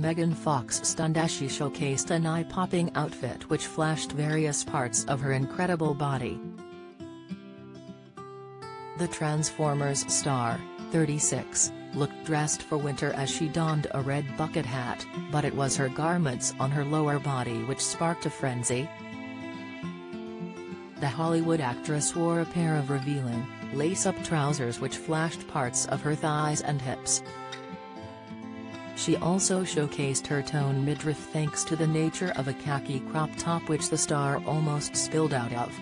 Megan Fox stunned as she showcased an eye-popping outfit which flashed various parts of her incredible body. The Transformers star, 36, looked dressed for winter as she donned a red bucket hat, but it was her garments on her lower body which sparked a frenzy. The Hollywood actress wore a pair of revealing, lace-up trousers which flashed parts of her thighs and hips. She also showcased her toned midriff thanks to the nature of a khaki crop top which the star almost spilled out of.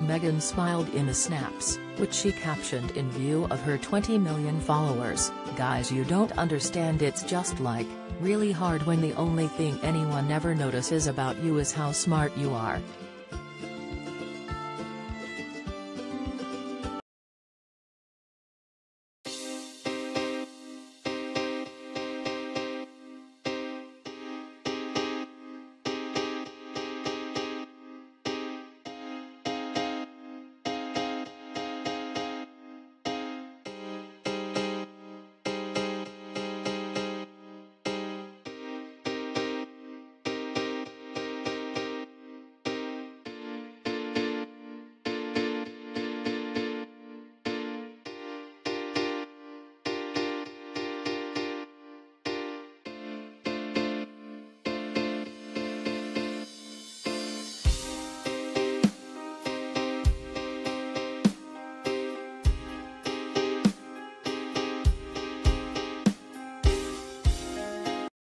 Megan smiled in the snaps, which she captioned in view of her 20 million followers, Guys you don't understand it's just like, really hard when the only thing anyone ever notices about you is how smart you are.